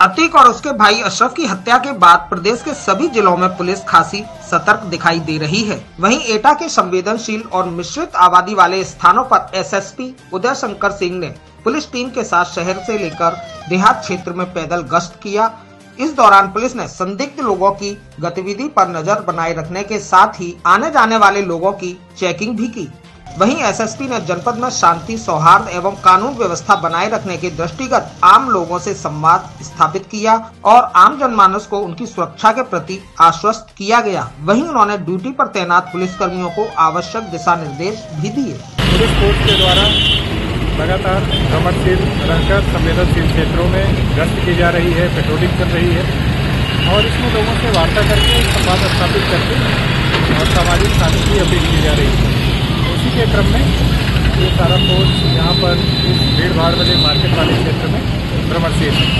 अतीक और उसके भाई अशरफ की हत्या के बाद प्रदेश के सभी जिलों में पुलिस खासी सतर्क दिखाई दे रही है। वहीं एटा के संवेदनशील और मिश्रित आबादी वाले स्थानों पर एसएसपी उदय शंकर सिंह ने पुलिस टीम के साथ शहर से लेकर देहात क्षेत्र में पैदल गश्त किया। इस दौरान पुलिस ने संदिग्ध लोगों की गतिविधि पर नज़र बनाए रखने के साथ ही आने जाने वाले लोगों की चेकिंग भी की। वहीं एसएसपी ने जनपद में शांति, सौहार्द एवं कानून व्यवस्था बनाए रखने के दृष्टिगत आम लोगों से संवाद स्थापित किया और आम जनमानस को उनकी सुरक्षा के प्रति आश्वस्त किया गया। वहीं उन्होंने ड्यूटी पर तैनात पुलिस कर्मियों को आवश्यक दिशा निर्देश भी दिए। पुलिस फोर्स के द्वारा लगातार रहकर संवेदनशील क्षेत्रों में गश्त की जा रही है, पेट्रोलिंग चल रही है और इसमें लोगों से वार्ता करके, संवाद स्थापित करके और सामाजिक शांति की अपील की जा रही है। उसी के क्रम में ये सारा फोर्स यहाँ पर इस भीड़ भाड़ वाले मार्केट वाले क्षेत्र में भ्रमण है